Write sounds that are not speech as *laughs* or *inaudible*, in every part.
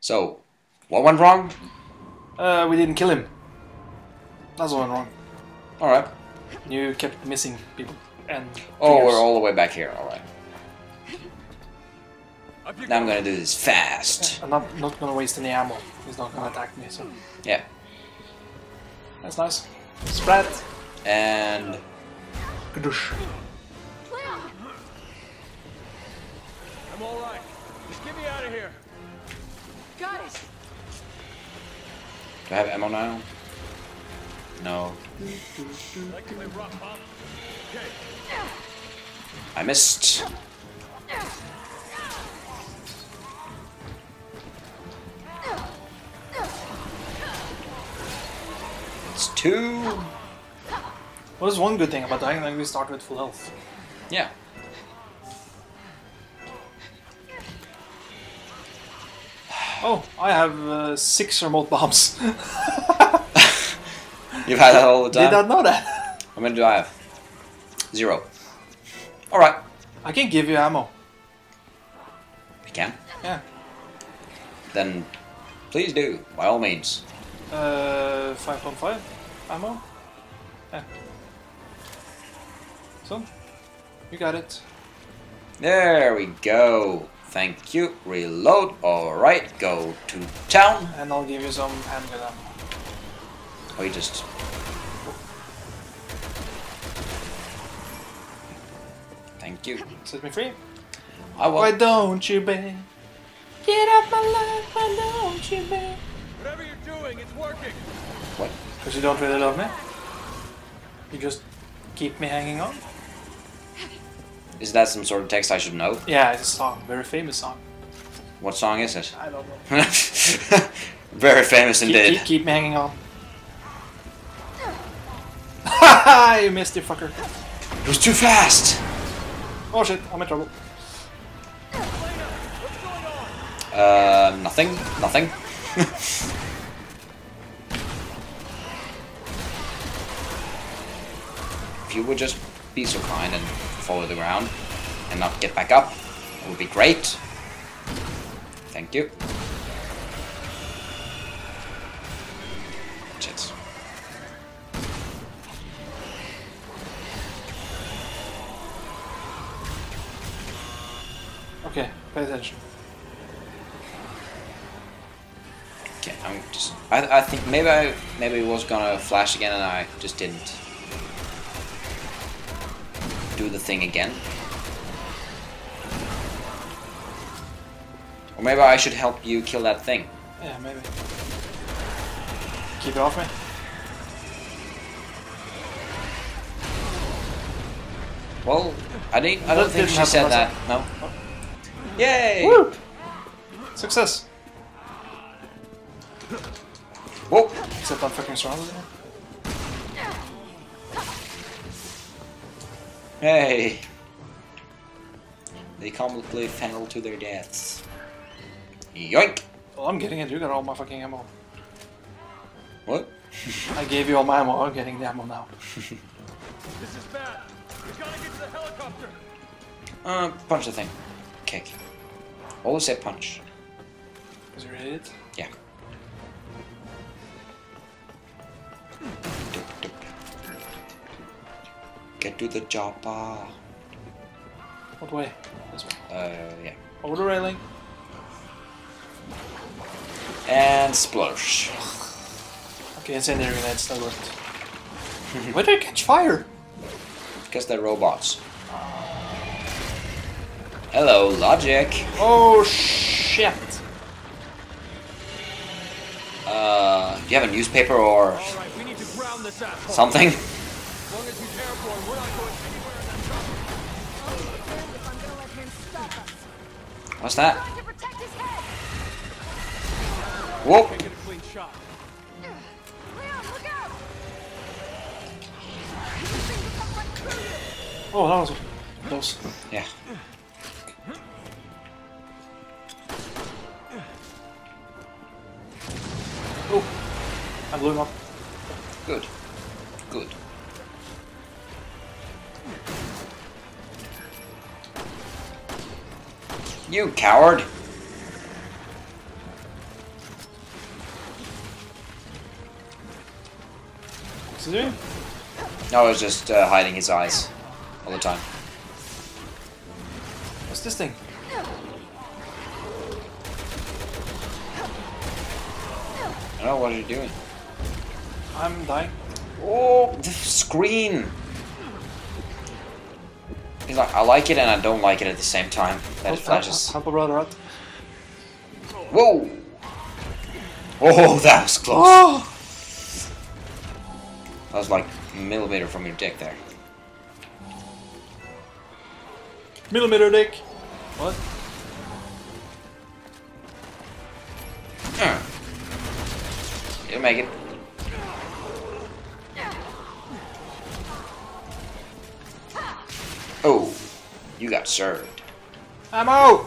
So, what went wrong? Uh, we didn't kill him. That's what went wrong. Alright. You kept missing people. And Oh, fingers. we're all the way back here. Alright. Now I'm gonna do this fast. I'm not, not gonna waste any ammo. He's not gonna attack me, so Yeah. that's nice. Spread. And Gadoosh. I'm all right. Just get me out of here. Got it. do I have ammo now? No. Like to play rock, huh? Okay. I missed. It's two. What is one good thing about dying? Like we start with full health. Yeah. Oh, I have uh, six remote bombs. *laughs* You've had that all the time. Did not know that. How many do I have? Zero. Alright. I can give you ammo. We can. Yeah. Then please do, by all means. Uh, 5.5 ammo. Yeah. So, you got it. There we go. Thank you. Reload. Alright, go to town. And I'll give you some handgun ammo. Oh, you just. Thank you. Set me free. I will. Why don't you, babe? Get out my life, why don't you, babe? Whatever you're doing, it's working. What? Because you don't really love me. You just keep me hanging on. Is that some sort of text I should know? Yeah, it's a song, very famous song. What song is it? I don't know. *laughs* Very famous Keep, indeed. keep, keep hanging on. Haha, *laughs* you missed you fucker. It was too fast. Oh shit, I'm in trouble. Uh, nothing. Nothing. *laughs* if you would just be so kind and follow the ground and not get back up, it would be great. Thank you. Shit. Okay, pay attention. Okay, I'm just. I, I think maybe I maybe it was gonna flash again and I just didn't do the thing again. Or maybe I should help you kill that thing. Yeah, maybe. Keep it off me. Well, I didn't. I don't think she said that. No. Yay! Woo! Success! Whoa! Except I'm fucking surrounded Hey! They comically fell to their deaths. Yoink! Well, I'm getting it. You got all my fucking ammo. What? I gave you all my ammo. I'm getting the ammo now. *laughs* This is bad. We gotta get to the helicopter. Uh, punch the thing. Kick. Always say punch. Is you ready? It? Yeah. Get to the chopper. What way? This way. Uh, yeah. Over the railing. And splurge. Okay, incendiary grenades. That worked. Why did I catch fire? Because they're robots. Hello, logic. Oh shit! Uh, do you have a newspaper or All right, we need to this something? As long as he's we're not going anywhere in that truck. If I'm gonna let him stop us. What's that? Trying to protect his head. Whoa! Can't get a clean shot. Leon, look out! Oh, that was close. Yeah. Oh, I blew him up. Good. Good. You coward! What's he doing? No, I was just uh, hiding his eyes all the time. What's this thing? I don't know, what are you doing? I'm dying. Oh, the screen! He's like, I like it and I don't like it at the same time. That it flashes. Help a brother out. Whoa! Oh, that was close. Oh! That was like a millimeter from your dick there. Millimeter dick. What? Hmm. You make it. Oh, you got served. Ammo!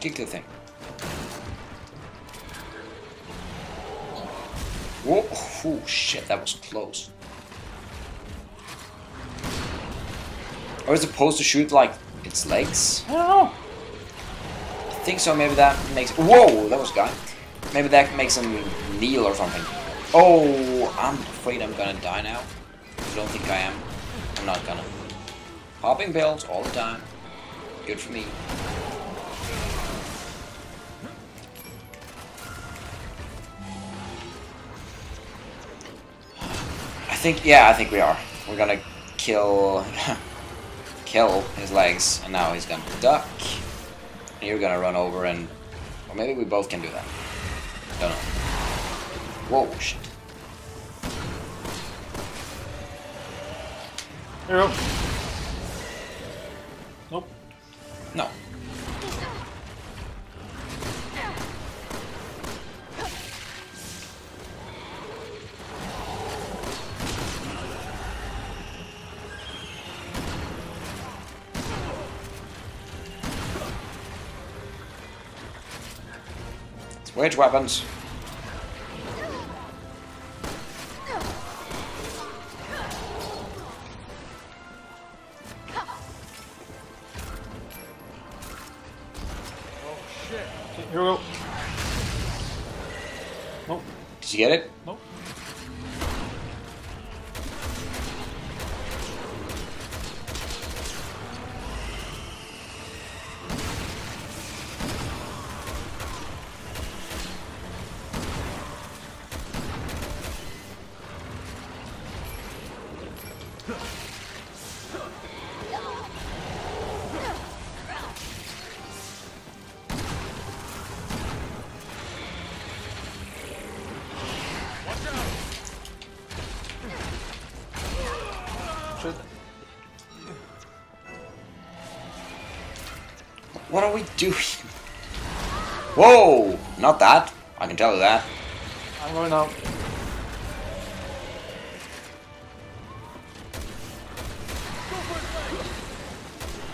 Kick the thing. Whoa! Oh shit, that was close. Is it supposed to shoot like its legs? I don't know. I think so. Maybe that makes. Whoa, that was guy. Maybe that makes him kneel or something. Oh, I'm afraid I'm gonna die now. I don't think I am. I'm not gonna. Popping pills all the time. Good for me. I think, yeah, I think we are. We're gonna kill, *laughs* kill his legs, and now he's gonna duck. And you're gonna run over and, or maybe we both can do that. I don't know. Whoa, shit. Here we go. Nope. No. Switch weapons. Here we go. Nope. Did you get it? Nope. What are we doing? Whoa! Not that. I can tell you that. I'm going now.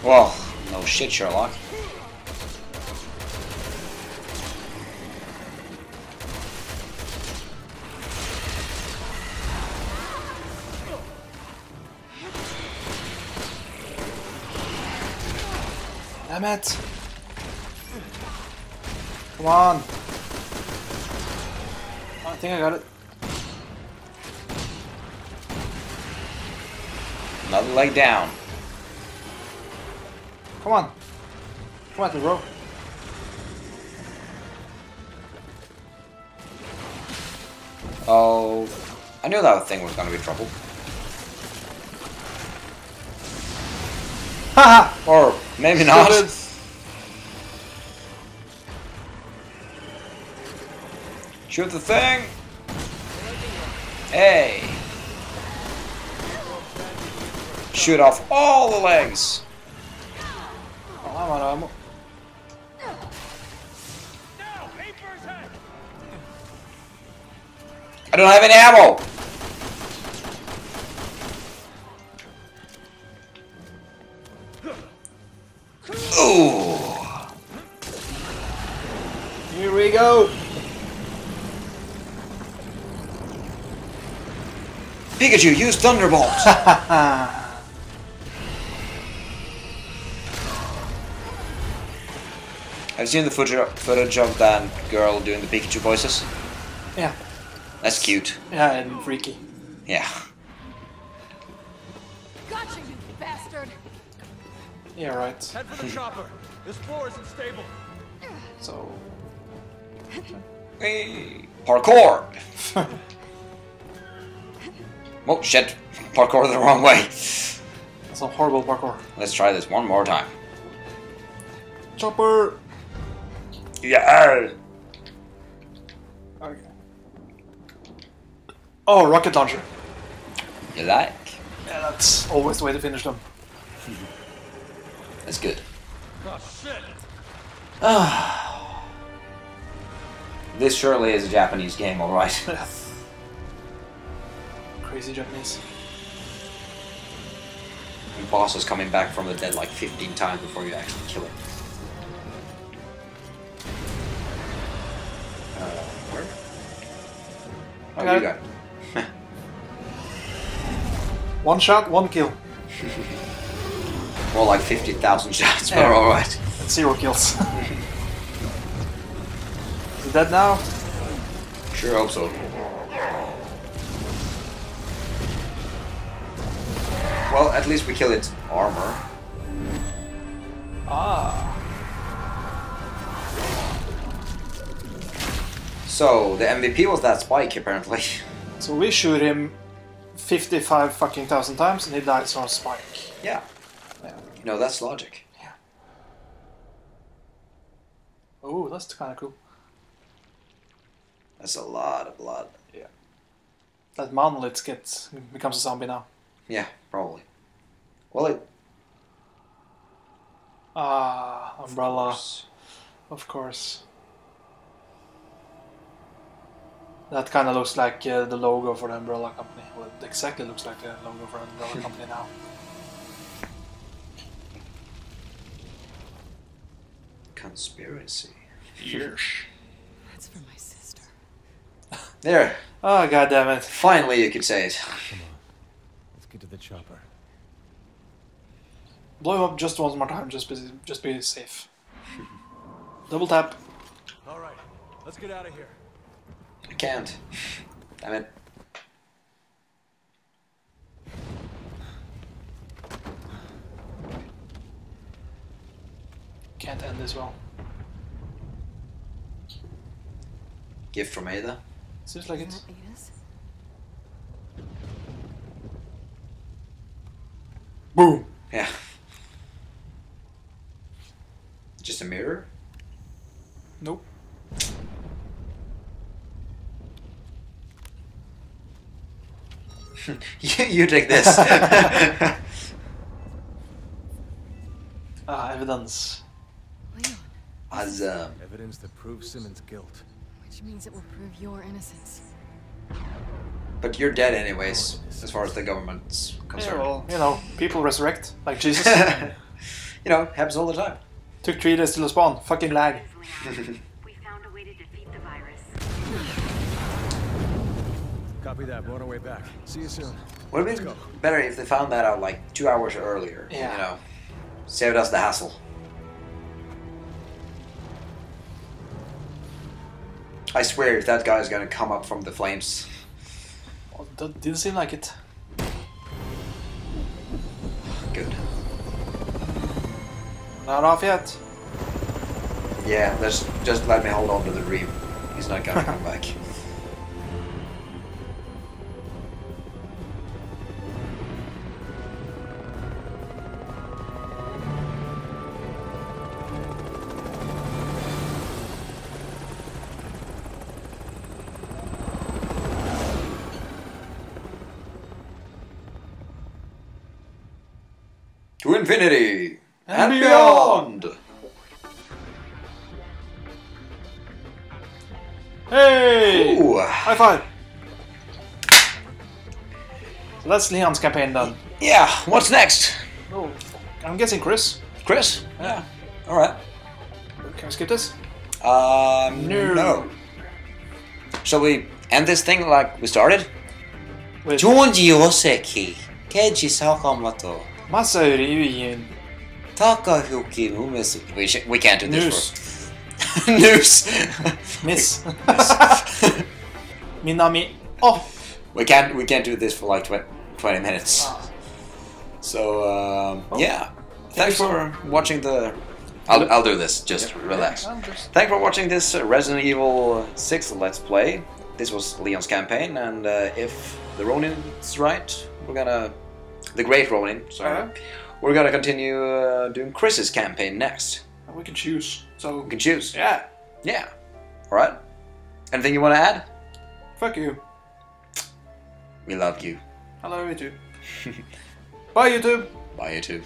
Well, no shit, Sherlock. Damn it! Come on! I think I got it. Another leg down. Come on! Come at me, bro. Oh, I knew that thing was gonna be trouble. Haha! Or maybe not. Shoot the thing! Hey! Shoot off all the legs! Head! I don't have any ammo! Ooh! Here we go! Pikachu, use Thunderbolt! *laughs* Have you seen the footage footage of that girl doing the Pikachu voices? yeah. That's cute. Yeah, and freaky. Yeah. Gotcha, you bastard! Yeah, right. Head for the hmm. chopper. This floor isn't stable. So. Hey. Parkour! *laughs* oh shit. Parkour the wrong way. That's a horrible parkour. Let's try this one more time. Chopper! Yeah. Okay. Oh, rocket launcher. You like? Yeah, that's always the way to finish them. That's good. Oh shit! *sighs* This surely is a Japanese game, alright. *laughs* Crazy Japanese. boss is coming back from the dead like 15 times before you actually kill him. Uh, where? Oh, Okay. you got it. *laughs* One shot, one kill. *laughs* More like 50,000 shots, but Yeah. alright. And zero kills. *laughs* Is it dead now? Sure hope so. Well, at least we kill its armor. Ah. So, the MVP was that spike, apparently. *laughs* So we shoot him 55 fucking thousand times and he dies from a spike. yeah. Yeah. You know, that's logic. Yeah. Oh, that's kind of cool. That's a lot of blood. Yeah. That monolith gets becomes a zombie now. Yeah, probably. Well, it... Ah, umbrella, of course. That kind of looks like uh, the logo for the umbrella company. Well, it exactly looks like the logo for the umbrella *laughs* company now. Conspiracy. Years. That's for my sister. There. Oh god damn it! Finally, you could say it. Let's get to the chopper. Blow him up just one more time. Just be, just be safe. Double tap. All right, let's get out of here. I can't. Damn it. Can't end this well. Gift from Ada. Seems like it's. Ada's? Boom. Yeah. Just a mirror? Nope. You, you take this. *laughs* Ah, evidence. Leon, As um, Evidence that proves Simmons' guilt. which means it will prove your innocence. but you're dead anyways, as far as the government's Yeah, concerned. well, you know, people resurrect like Jesus. *laughs* you know, happens all the time. Took three days to spawn. Fucking lag. *laughs* We found a way to defeat the virus. Copy that. We're on our way back. See you soon. Would have been better if they found that out like two hours earlier. Yeah. You know, saved us the hassle. I swear, if that guy's gonna come up from the flames, Well, that didn't seem like it. good. Not off yet. Yeah, let's just let me hold on to the dream. He's not gonna *laughs* come back. infinity and, and beyond. beyond. Hey! Ooh. High five! So that's Leon's campaign done. Yeah, what's next? Oh, I'm guessing Chris. Chris? Yeah. Alright. Can we skip this? Um, no. no. Shall we end this thing like we started? With... Masaoru Yuyin. Takahuki Umesuki. We, sh- we can't do this for *laughs* Noose. Miss. *laughs* Minami. Oh. We can't. We can't do this for like tw- twenty minutes. Ah. So um, oh. yeah. Thanks for watching the. I'll, I'll do this. Just yeah. relax. Yeah, just... Thanks for watching this uh, Resident Evil Six Let's Play. This was Leon's campaign, and uh, if the Ronin's right, we're gonna the Great Ronin, sorry. Uh-huh. We're gonna continue uh, doing Chris's campaign next. We can choose. So, we can choose. yeah. Yeah. Alright. Anything you want to add? Fuck you. We love you. I love you too. *laughs* Bye, YouTube. Bye, YouTube.